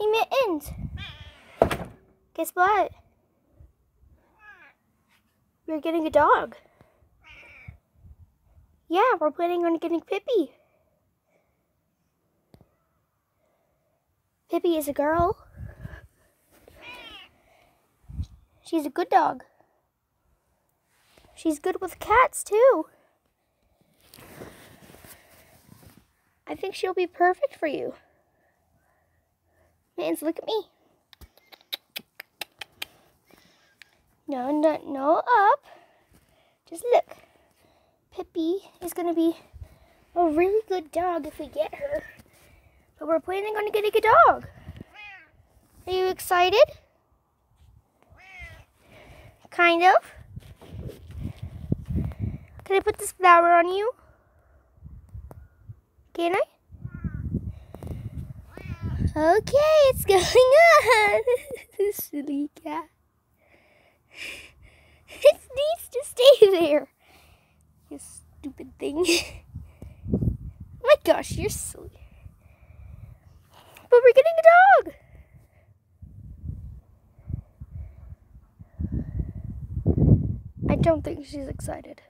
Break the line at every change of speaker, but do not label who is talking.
Hey, Mittens. Guess what? We're getting a dog. Yeah, we're planning on getting Pippi. Pippi is a girl. She's a good dog. She's good with cats too. I think she'll be perfect for you. Mans, look at me. No, no, no, up. Just look. Pippi is going to be a really good dog if we get her. But we're planning on getting a dog. Are you excited? Kind of. Can I put this flower on you? Can I? Okay, it's going on. Silly cat. It needs to stay there. You stupid thing. My gosh, you're silly. But we're getting a dog. I don't think she's excited.